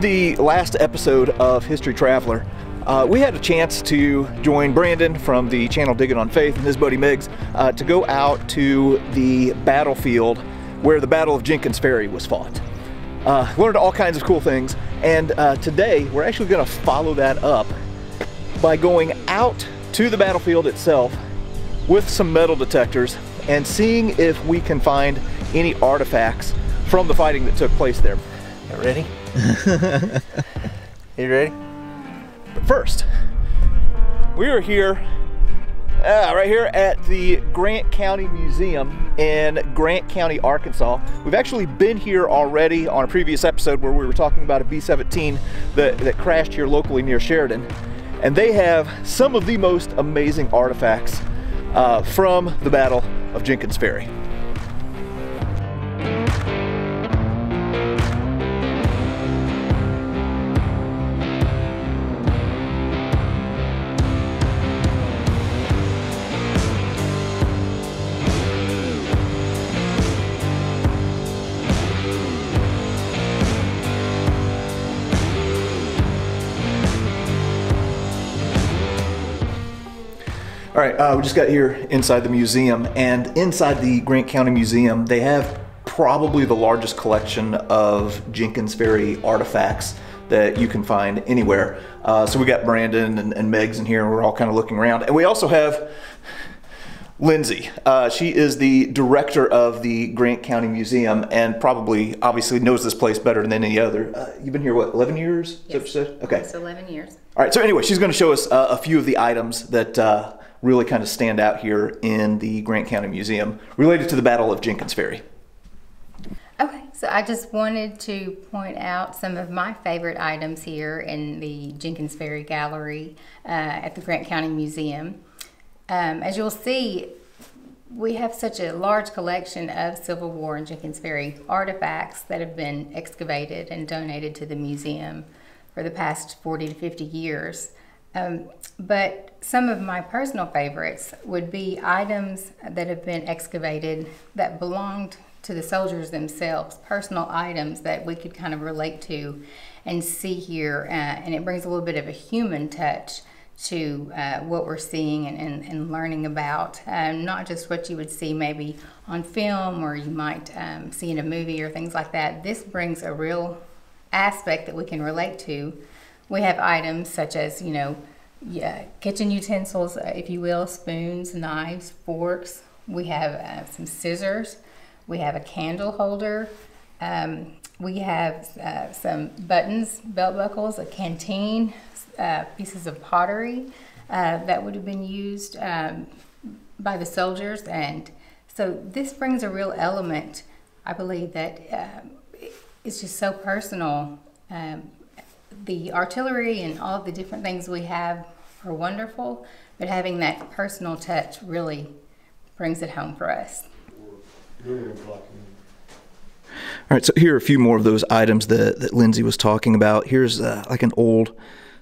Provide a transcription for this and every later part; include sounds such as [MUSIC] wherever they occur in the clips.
in the last episode of History Traveler, uh, we had a chance to join Brandon from the channel Digging on Faith and his buddy Miggs uh, to go out to the battlefield where the Battle of Jenkins Ferry was fought. Uh, learned all kinds of cool things, and uh, today we're actually going to follow that up by going out to the battlefield itself with some metal detectors and seeing if we can find any artifacts from the fighting that took place there. Ready? [LAUGHS] you ready? But first, we are here, uh, right here at the Grant County Museum in Grant County, Arkansas. We've actually been here already on a previous episode where we were talking about a B-17 that, that crashed here locally near Sheridan. And they have some of the most amazing artifacts uh, from the Battle of Jenkins Ferry. All right, uh, we just got here inside the museum, and inside the Grant County Museum, they have probably the largest collection of Jenkins Ferry artifacts that you can find anywhere. Uh, so we got Brandon and, and Megs in here, and we're all kind of looking around. And we also have Lindsay. Uh, she is the director of the Grant County Museum and probably, obviously, knows this place better than any other. Uh, you've been here, what, 11 years? Is that what you said? Okay. It's 11 years. All right, so anyway, she's going to show us uh, a few of the items that uh, really kind of stand out here in the Grant County Museum related to the Battle of Jenkins Ferry. Okay, so I just wanted to point out some of my favorite items here in the Jenkins Ferry Gallery uh, at the Grant County Museum. Um, as you'll see, we have such a large collection of Civil War and Jenkins Ferry artifacts that have been excavated and donated to the museum for the past 40 to 50 years. Um, but some of my personal favorites would be items that have been excavated that belonged to the soldiers themselves, personal items that we could kind of relate to and see here. Uh, and it brings a little bit of a human touch to uh, what we're seeing and, and, and learning about, um, not just what you would see maybe on film or you might um, see in a movie or things like that. This brings a real aspect that we can relate to we have items such as, you know, yeah, kitchen utensils, uh, if you will, spoons, knives, forks. We have uh, some scissors. We have a candle holder. Um, we have uh, some buttons, belt buckles, a canteen, uh, pieces of pottery uh, that would have been used um, by the soldiers. And so this brings a real element, I believe, that um, it's just so personal. Um, the artillery and all the different things we have are wonderful, but having that personal touch really brings it home for us. All right, so here are a few more of those items that, that Lindsay was talking about. Here's uh, like an old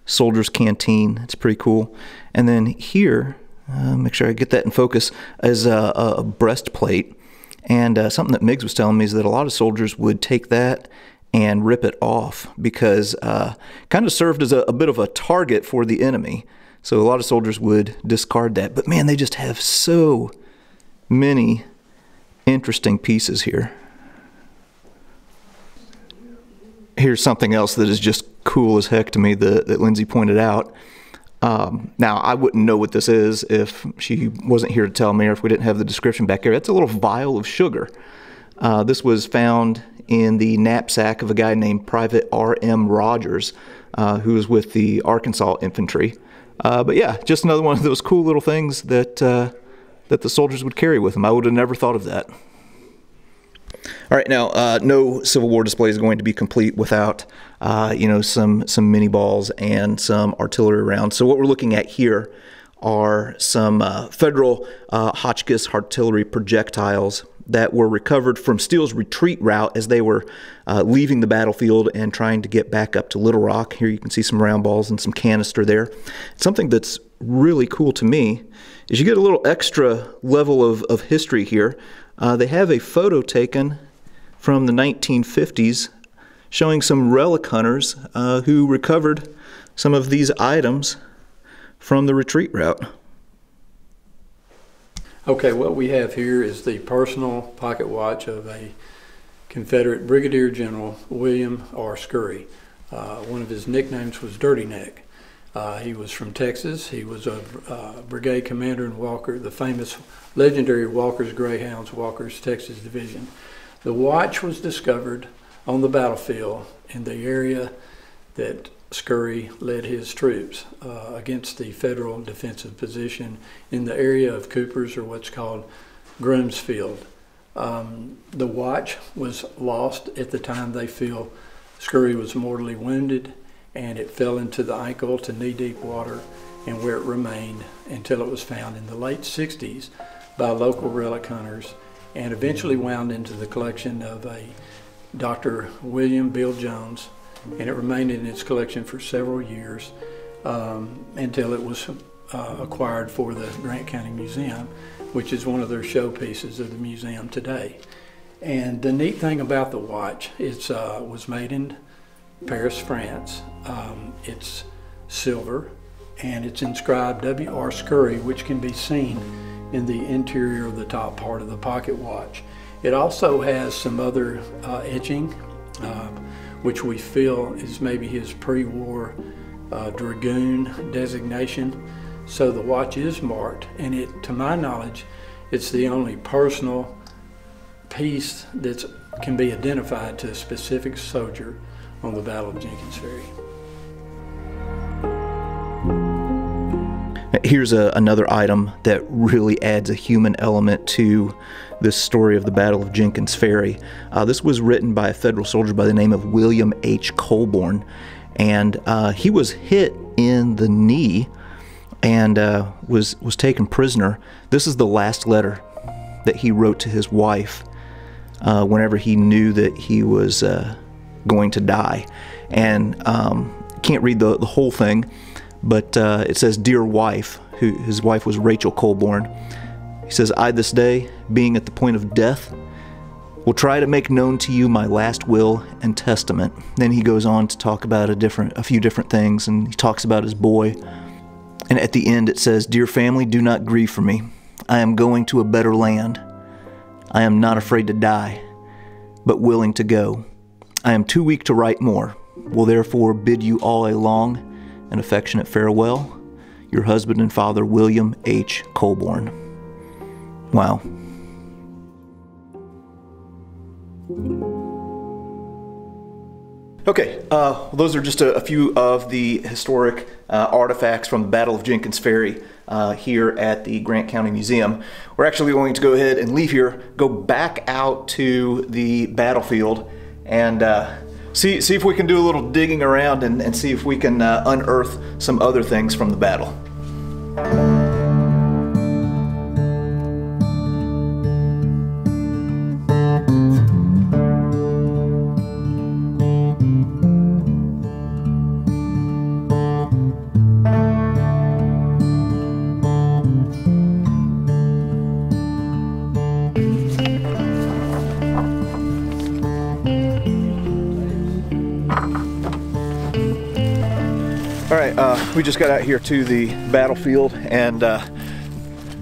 soldier's canteen. It's pretty cool. And then here, uh, make sure I get that in focus, is a, a breastplate. And uh, something that Miggs was telling me is that a lot of soldiers would take that and rip it off because uh, kind of served as a, a, bit of a target for the enemy. So a lot of soldiers would discard that. But man, they just have so many interesting pieces here. Here's something else that is just cool as heck to me that, that Lindsay pointed out. Um, now, I wouldn't know what this is if she wasn't here to tell me or if we didn't have the description back here. It's a little vial of sugar. Uh, this was found in the knapsack of a guy named Private R.M. Rogers, uh, who was with the Arkansas Infantry. Uh, but yeah, just another one of those cool little things that uh, that the soldiers would carry with them. I would have never thought of that. All right, now uh, no Civil War display is going to be complete without uh, you know some some Minié balls and some artillery rounds. So what we're looking at here are some uh, federal Hotchkiss artillery projectiles that were recovered from Steele's retreat route as they were uh, leaving the battlefield and trying to get back up to Little Rock. Here you can see some round balls and some canister there. Something that's really cool to me is you get a little extra level of, of history here. Uh, they have a photo taken from the 1950s showing some relic hunters uh, who recovered some of these items from the retreat route. Okay, what we have here is the personal pocket watch of a Confederate Brigadier General William R. Scurry. Uh, one of his nicknames was Dirty Neck. Uh, he was from Texas. He was a uh, brigade commander in Walker, the famous legendary Walker's Greyhounds, Walker's Texas Division. The watch was discovered on the battlefield in the area that Scurry led his troops uh, against the federal defensive position in the area of Cooper's or what's called Grooms Field. Um, the watch was lost at the time they feel Scurry was mortally wounded and it fell into the ankle to knee deep water and where it remained until it was found in the late 60s by local relic hunters and eventually wound into the collection of a Dr. William Bill Jones and it remained in its collection for several years um, until it was uh, acquired for the Grant County Museum, which is one of their showpieces of the museum today. And the neat thing about the watch, it uh, was made in Paris, France. Um, it's silver and it's inscribed W.R. Scurry, which can be seen in the interior of the top part of the pocket watch. It also has some other uh, etching, uh, which we feel is maybe his pre-war uh, dragoon designation. So the watch is marked, and it, to my knowledge, it's the only personal piece that can be identified to a specific soldier on the Battle of Jenkins Ferry. Here's a, another item that really adds a human element to this story of the Battle of Jenkins Ferry. Uh, this was written by a federal soldier by the name of William H. Colborn, and uh, he was hit in the knee and uh, was was taken prisoner. This is the last letter that he wrote to his wife uh, whenever he knew that he was uh, going to die, and um, can't read the the whole thing but uh, it says, Dear wife, who his wife was Rachel Colborn. He says, I this day, being at the point of death, will try to make known to you my last will and testament. Then he goes on to talk about a different a few different things and he talks about his boy. And at the end it says, Dear family, do not grieve for me. I am going to a better land. I am not afraid to die, but willing to go. I am too weak to write more. Will therefore bid you all a long and affectionate farewell. Your husband and father, William H. Colborn. Wow. Okay, uh, those are just a, a, few of the historic uh, artifacts from the Battle of Jenkins Ferry uh, here at the Grant County Museum. We're actually going to go ahead and leave here, go back out to the battlefield, and uh, see, see if we can do a little digging around and, and see if we can uh, unearth some other things from the battle. We just got out here to the battlefield and uh,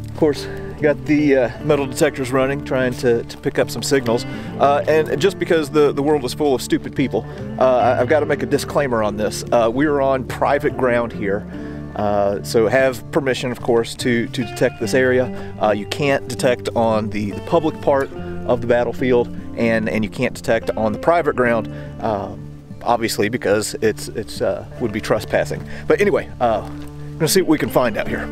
of course got the uh, metal detectors running trying to, to pick up some signals. Uh, and just because the, the world is full of stupid people uh, I've got to make a disclaimer on this. Uh, we're on private ground here. So have permission of course to, to detect this area. You can't detect on the, the, public part of the battlefield and, and you can't detect on the private ground obviously because it's it's uh, would be trespassing. But anyway, uh, I'm gonna see what we can find out here.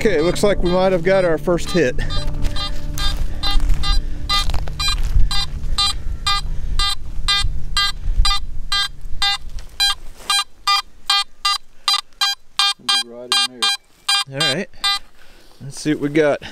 Okay, looks like we might have got our first hit. See what we got.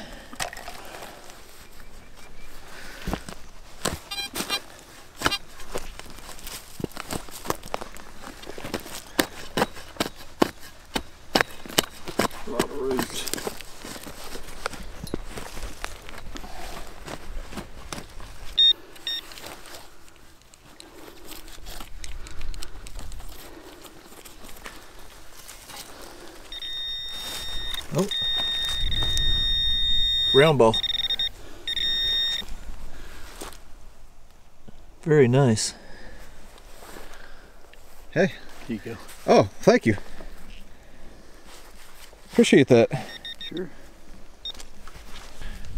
Round ball. Very nice. Hey. Here you go. Oh, thank you. Appreciate that. Sure.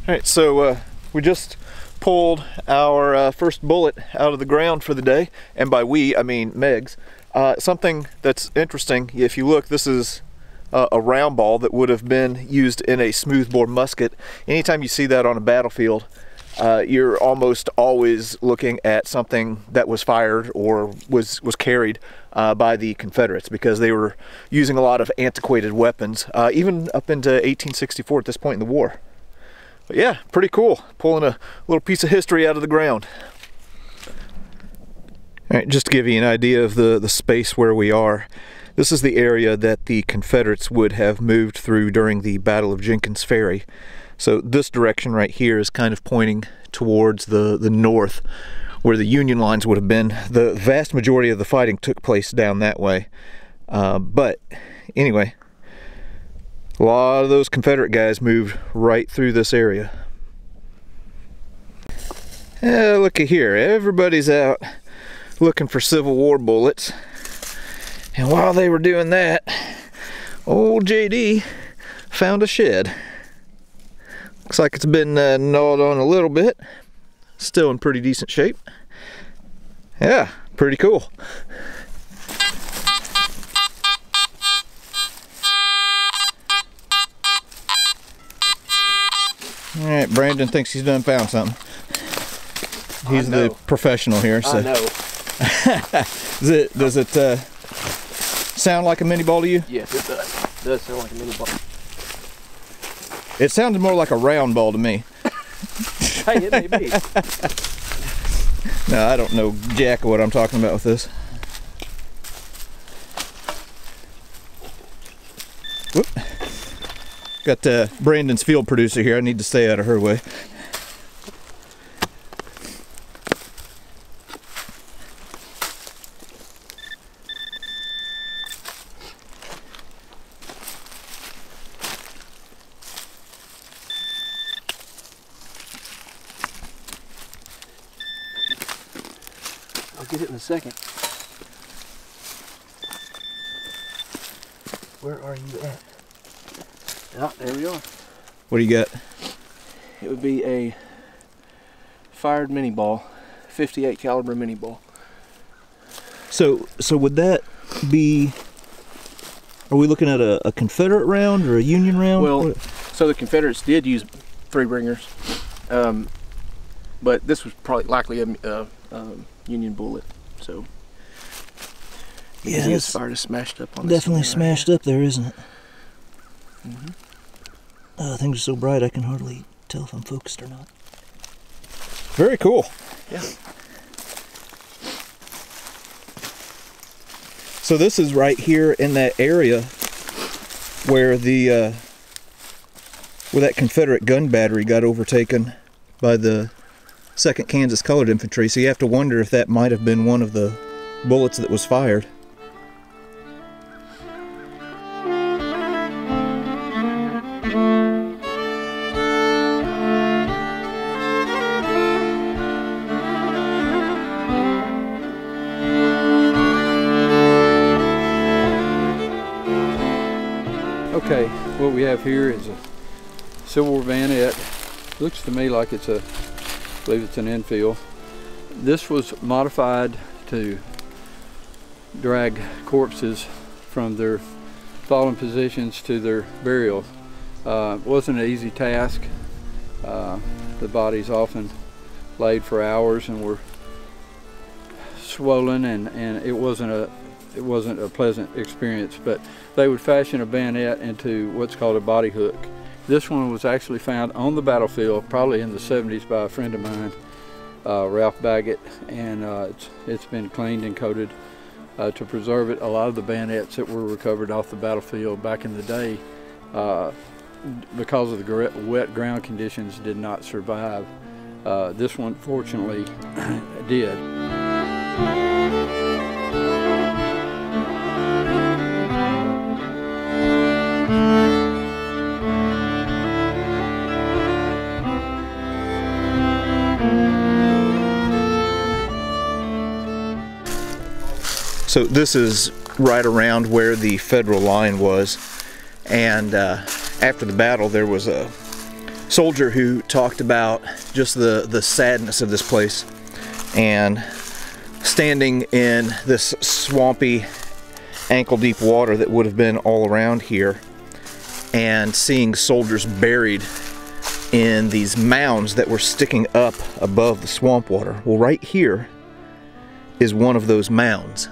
All right, so uh, we just pulled our uh, first bullet out of the ground for the day, and by we I mean Megs. Uh, something that's interesting, if you look, this is uh, a round ball that would have been used in a smoothbore musket. Anytime you see that on a battlefield, uh, you're almost always looking at something that was fired or was was carried uh, by the Confederates because they were using a lot of antiquated weapons, uh, even up into 1864 at this point in the war. But yeah, pretty cool. Pulling a little piece of history out of the ground. Right, just to give you an idea of the, the space where we are, this is the area that the Confederates would have moved through during the Battle of Jenkins Ferry. So this direction right here is kind of pointing towards the, the north, where the Union lines would have been. The vast majority of the fighting took place down that way. Uh, but anyway, a lot of those Confederate guys moved right through this area. Yeah, looky here, everybody's out looking for Civil War bullets. And while they were doing that, old JD found a shed. Looks like it's been uh, gnawed on a little bit. Still in pretty decent shape. Yeah, pretty cool. All right, Brandon thinks he's done found something. He's the professional here, so I know. Does it does it uh, sound like a Minié ball to you? Yes, it does. It does sound like a Minié ball. It sounded more like a round ball to me. Hey, it may be. [LAUGHS] No, I don't know jack what I'm talking about with this. Whoop. Got uh, Brandon's field producer here. I need to stay out of her way. I'll get it in a second. Where are you at? Yeah, there we are. What do you got? It would be a fired Minié ball, 58 caliber Minié ball. So, so would that be? Are we looking at a, a Confederate round or a Union round? Well, What- So the Confederates did use three ringers, um, but this was probably likely a uh, um, Union bullet. So yeah, can see it's it's fired is smashed up on this definitely one right smashed up there, isn't it? Mhm. Oh, things are so bright I can hardly tell if I'm focused or not. Very cool. Yeah. So this is right here in that area where the uh, where that Confederate gun battery got overtaken by the Second Kansas Colored Infantry. So you have to wonder if that might have been one of the bullets that was fired. Okay, what we have here is a Civil War bayonet. Looks to me like it's a, I believe it's an Enfield. This was modified to drag corpses from their fallen positions to their burial. Uh, it wasn't an easy task. Uh, the bodies often laid for hours and were swollen and, and it wasn't a it wasn't a pleasant experience but they would fashion a bayonet into what's called a body hook. This one was actually found on the battlefield, probably in the 70s, by a friend of mine, uh, Ralph Baggett, and uh, it's, it's been cleaned and coated uh, to preserve it. A lot of the bayonets that were recovered off the battlefield back in the day, uh, because of the wet ground conditions, did not survive. Uh, this one, fortunately, [CLEARS THROAT] did. So this is right around where the federal line was, and uh, after the battle, there was a soldier who talked about just the the sadness of this place, and standing in this swampy, ankle-deep water that would have been all around here, and seeing soldiers buried in these mounds that were sticking up above the swamp water. Well, right here is one of those mounds.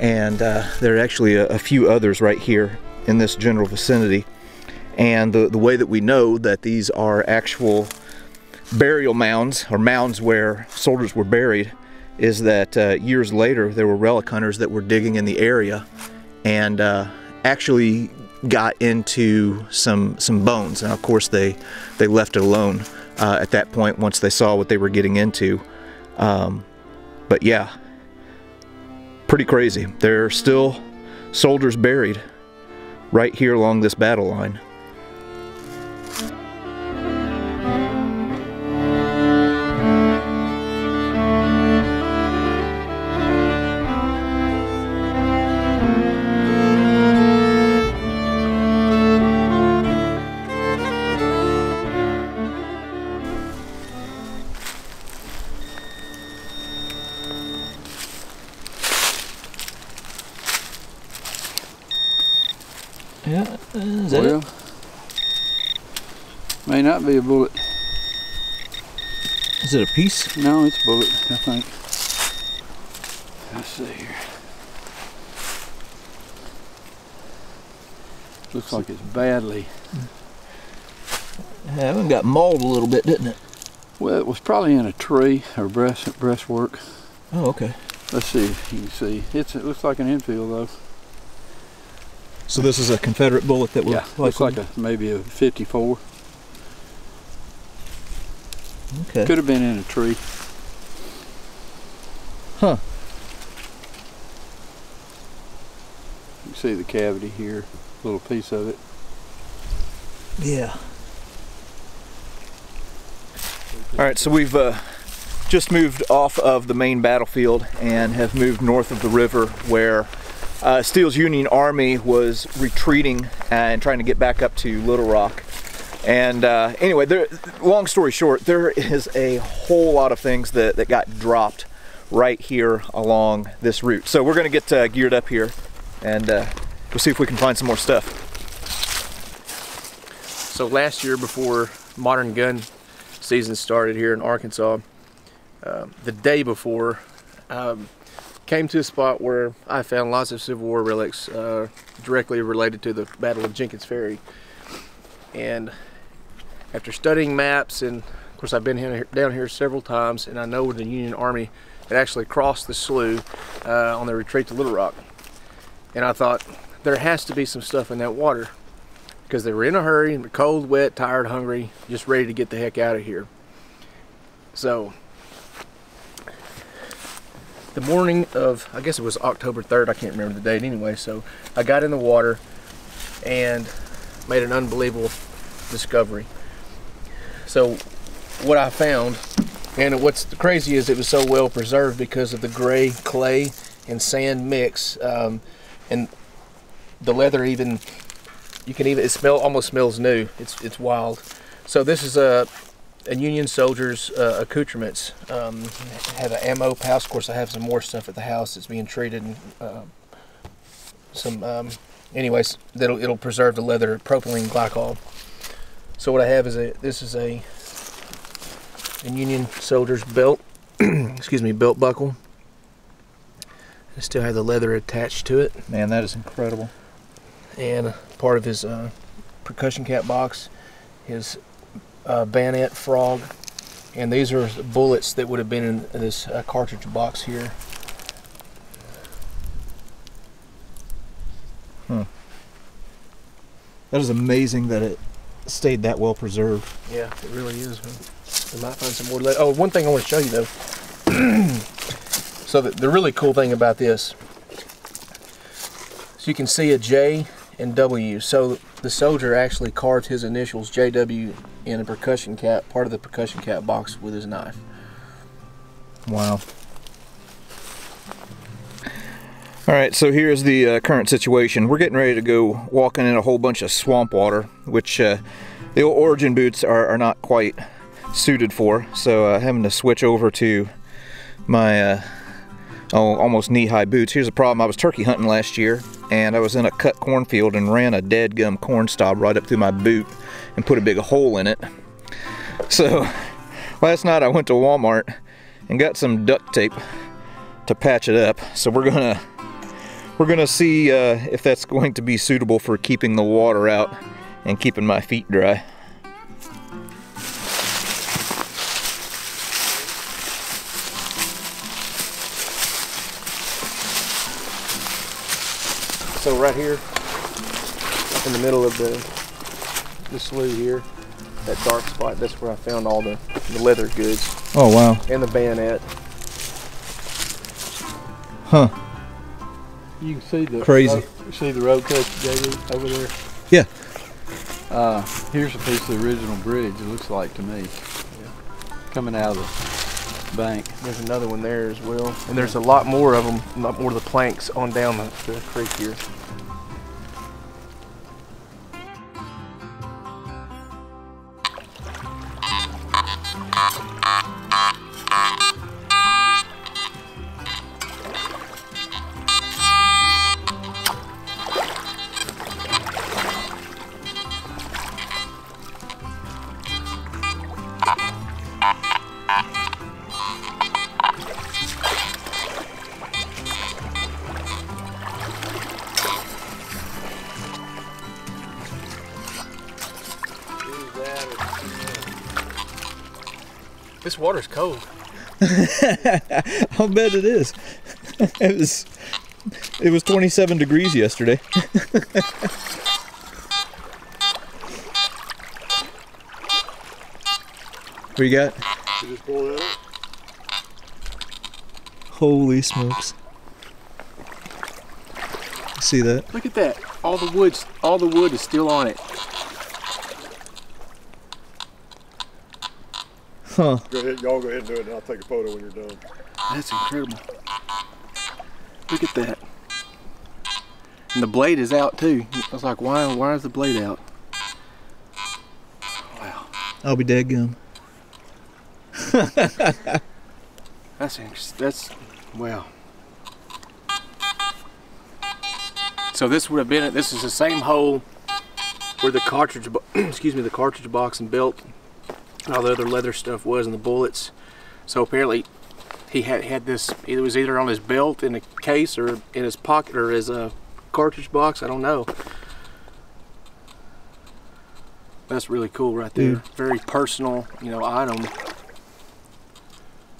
And uh, there are actually a, a, few others right here in this general vicinity. And the, the way that we know that these are actual burial mounds or mounds where soldiers were buried is that uh, years later there were relic hunters that were digging in the area and uh, actually got into some some bones. And of course, they they left it alone uh, at that point once they saw what they were getting into. Um, but yeah, pretty crazy. There are still soldiers buried right here along this battle line. Yeah, is that well, it? may not be a bullet. Is it a piece? No, it's a bullet, I think. Let's see here. Looks like it's badly. Yeah, it got mauled a little bit, didn't it? Well, it was probably in a tree or breast breastwork. Oh, okay. Let's see if you can see. It's it looks like an Enfield though. So this is a Confederate bullet that will Yeah, looks like a maybe a 54. okay. Could have been in a tree. Huh. You can see the cavity here, little piece of it. Yeah. All right, so we've uh, just moved off of the main battlefield and have moved north of the river where uh, Steele's Union Army was retreating and trying to get back up to Little Rock. And uh, anyway, there, long story short, there is a whole lot of things that, that got dropped right here along this route. So we're going to get uh, geared up here and uh, we'll see if we can find some more stuff. So last year, before modern gun season started here in Arkansas, uh, the day before, um, came to a spot where I found lots of Civil War relics uh, directly related to the Battle of Jenkins Ferry. And after studying maps, and of course I've been here, down here several times, and I know where the Union Army had actually crossed the slough uh, on their retreat to Little Rock. And I thought there has to be some stuff in that water because they were in a hurry, cold, wet, tired, hungry, just ready to get the heck out of here. So the morning of, I guess it was October 3rd, I can't remember the date anyway, so I got in the water and made an unbelievable discovery. So what I found, and what's crazy is it was so well preserved because of the gray clay and sand mix, um, and the leather even, you can even, it smell, almost smells new. It's, it's wild. So this is a, a Union soldier's uh, accoutrements. Um, have an ammo pouch. Of course, I have some more stuff at the house that's being treated. And, uh, some, um, anyways, that'll it'll preserve the leather propylene glycol. So what I have is a this is a a Union soldier's belt. [CLEARS THROAT] excuse me, belt buckle. I still have the leather attached to it, Man, that is incredible. and part of his uh, percussion cap box, his uh, bayonet frog, and these are bullets that would have been in this uh, cartridge box here. That is amazing that it stayed that well preserved. Yeah, it really is. We might find some more. Later. Oh, one thing I want to show you though. [CLEARS THROAT] so the, the really cool thing about this, so you can see a J and W. So the soldier actually carved his initials JW in a percussion cap, part of the percussion cap box with his knife. Wow. All right, so here's the uh, current situation. We're getting ready to go walking in a whole bunch of swamp water, which uh, the old Origin boots are, are not quite suited for. So uh, having to switch over to my uh, oh, almost knee-high boots. Here's the problem: I was turkey hunting last year, and I was in a cut cornfield and ran a dead gum corn stalk right up through my boot and put a big hole in it. So last night I went to Walmart and got some duct tape to patch it up. So we're gonna we're gonna see uh, if that's going to be suitable for keeping the water out and keeping my feet dry. So right here, up in the middle of the the slough here, that dark spot, that's where I found all the, the leather goods Oh wow. and the bayonet. Huh. You can see the Crazy. road- see the road cut, JD, over there. Yeah. Uh, here's a piece of the original bridge. It looks like to me, coming out of the bank. There's another one there as well, and there's a lot more of them, a lot more of the planks on down the, the creek here. [LAUGHS] water's cold. [LAUGHS] I'll bet it is. [LAUGHS] it was it was 27 degrees yesterday. [LAUGHS] what you got? Holy smokes. See that? Look at that. All the woods, all the wood is still on it. Huh. Go ahead, y'all go ahead and do it, and I'll take a photo when you're done. That's incredible. Look at that. And the blade is out too. I was like, why, why is the blade out? Wow. I'll be dead gum. [LAUGHS] That's interesting. That's, wow. So this would have been, this is the same hole where the cartridge, bo- [CLEARS THROAT] excuse me, the cartridge box and belt and all the other leather stuff was and the bullets. So apparently he had had this, it was either on his belt in a case or in his pocket or his uh, cartridge box. I don't know. That's really cool right there. Yeah. Very personal, you know, item.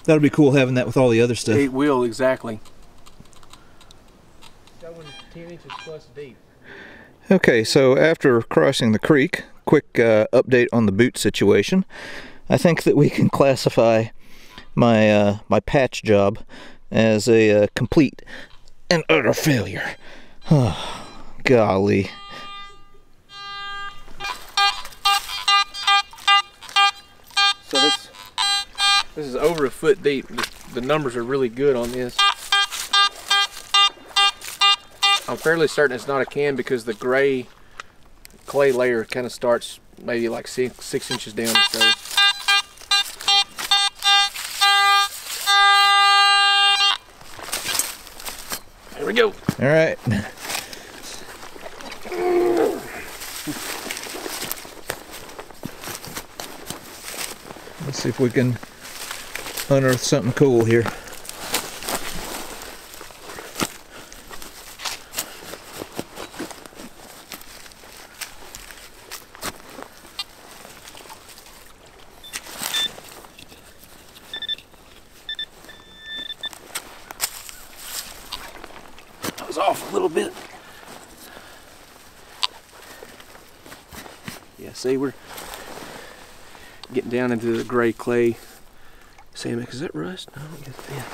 That'll be cool having that with all the other stuff. It will, exactly. That one's 10 inches plus deep. Okay, so after crossing the creek, quick uh, update on the boot situation. I think that we can classify my uh, my patch job as a uh, complete and utter failure. [SIGHS] Golly. So this this is over a foot deep. The, the numbers are really good on this. I'm fairly certain it's not a can because the gray clay layer kind of starts maybe like six, six inches down. So there we go. All right. Let's see if we can unearth something cool here. I was off a little bit. Yeah, see, we're getting down into the gray clay. Sam, is that rust? No, I don't get that.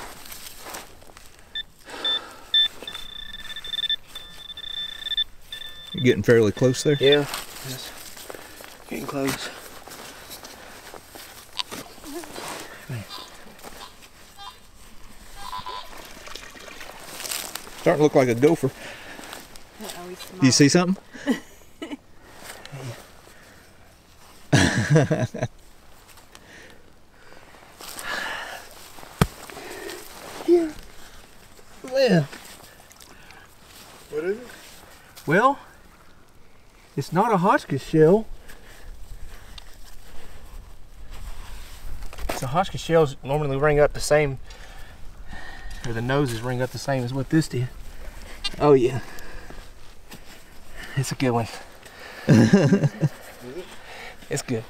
You getting fairly close there? Yeah, yes. Getting close. Starting to look like a gopher. Do you see something? [LAUGHS] [LAUGHS] Yeah. What is it? Well, it's not a Hotchkiss shell. So Hotchkiss shells normally ring up the same, or the noses ring up the same as what this did. Oh yeah. It's a good one. [LAUGHS] it's good.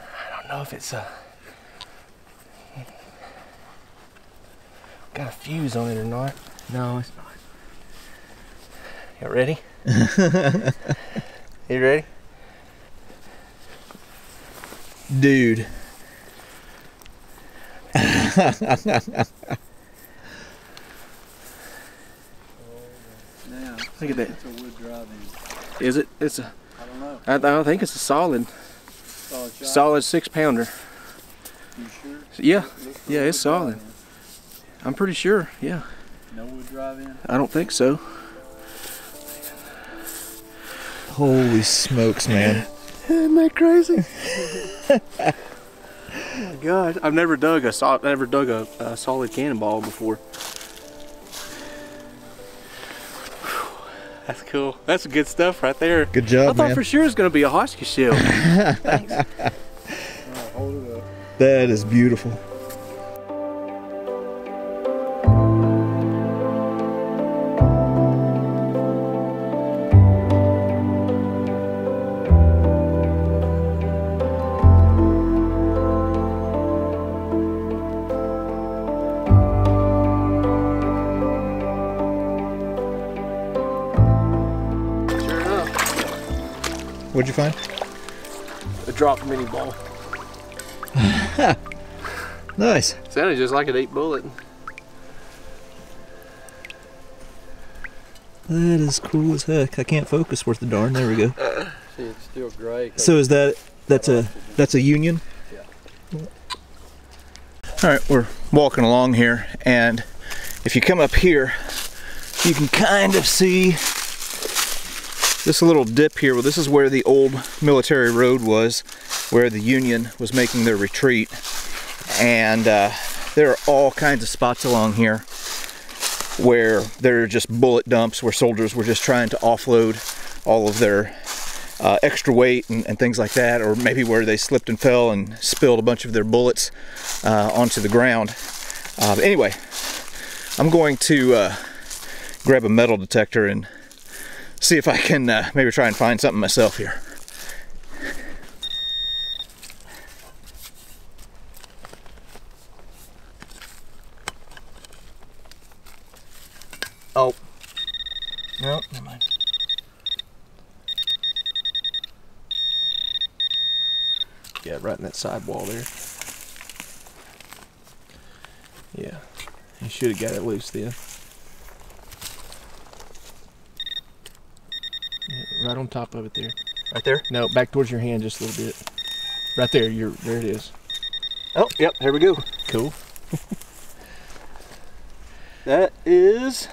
I don't know if it's a got a fuse on it or not. No, it's not. You ready? [LAUGHS] you ready? Dude. Look at that. It's a wood drive-in. Is it? It's a. I don't know. I, I don't think it's a solid, Solid solid six pounder. You sure? Yeah, Look yeah, it's solid. Drive-in. I'm pretty sure. Yeah, No wood drive-in? I don't think so. Holy smokes, man. [LAUGHS] Isn't that crazy? oh [LAUGHS] my god! I've never dug a sol- never dug a, a solid cannonball before. That's cool. That's good stuff right there. Good job. I thought man. for sure it was gonna be a Hotchkiss shell. [LAUGHS] Thanks. Oh, hold it up. That is beautiful. Find? a drop Minié ball. [LAUGHS] Nice. Sounded just like an eight bullet. That is cool as heck. I can't focus worth the darn. There we go. Uh, see, it's still gray. 'cause So is that that's a that's a union? Yeah. All right, we're walking along here, and if you come up here, you can kind of see this little dip here. Well, this is where the old military road was, where the Union was making their retreat, and uh, there are all kinds of spots along here where there are just bullet dumps where soldiers were just trying to offload all of their uh, extra weight and, and things like that, or maybe where they slipped and fell and spilled a bunch of their bullets uh, onto the ground. Uh, anyway, I'm going to uh, grab a metal detector and see if I can uh, maybe try and find something myself here. Oh. No, never mind. Yeah, right in that side wall there. Yeah, you should have got it loose then. Yeah, right on top of it there. Right there? No, back towards your hand just a little bit. Right there, you're there. It is. Oh, yep, here we go. Cool. [LAUGHS] That is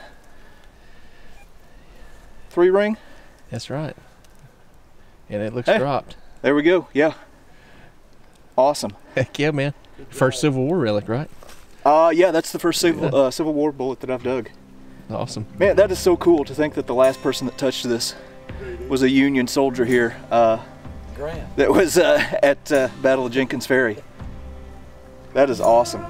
three ring. That's right. And it looks Hey. dropped. There we go. Yeah. Awesome. [LAUGHS] Heck yeah, man. First Civil War relic, right? Uh, yeah, that's the first civil uh, Civil War bullet that I've dug. Awesome. Man, that is so cool to think that the last person that touched this was a Union soldier here. Uh, that was uh, at uh, Battle of Jenkins Ferry. That is awesome.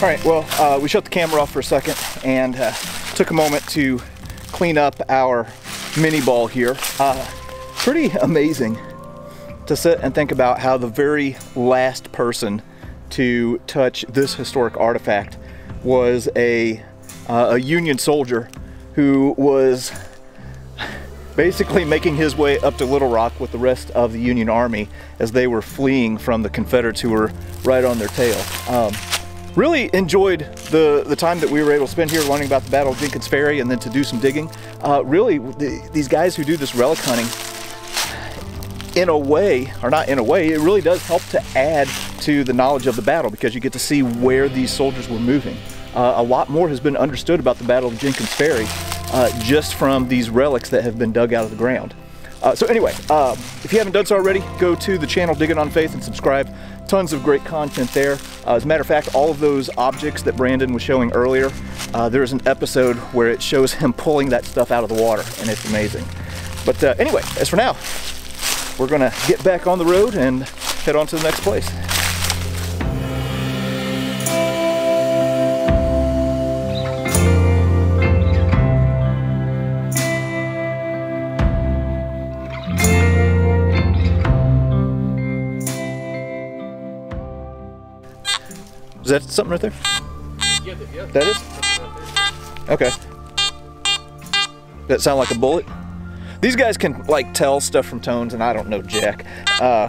All right, well, uh, we shut the camera off for a second and uh, took a moment to clean up our Minié ball here. Uh, pretty amazing to sit and think about how the very last person to touch this historic artifact was a, uh, a Union soldier who was basically making his way up to Little Rock with the rest of the Union Army as they were fleeing from the Confederates who were right on their tail. Um, really enjoyed the, the time that we were able to spend here learning about the Battle of Jenkins Ferry and then to do some digging. Uh, really, the, these guys who do this relic hunting, in a way, or not in a way, it really does help to add to the knowledge of the battle because you get to see where these soldiers were moving. Uh, a lot more has been understood about the Battle of Jenkins Ferry uh, just from these relics that have been dug out of the ground. Uh, so anyway, uh, if you haven't done so already, go to the channel Digging on Faith and subscribe. Tons of great content there. Uh, as a matter of fact, all of those objects that Brandon was showing earlier, uh, there's an episode where it shows him [LAUGHS] pulling that stuff out of the water, and it's amazing. But anyway, as for now, we're gonna get back on the road and head on to the next place. Is that something right there? That is? Okay. That sound like a bullet? These guys can like tell stuff from tones and I don't know jack. Uh,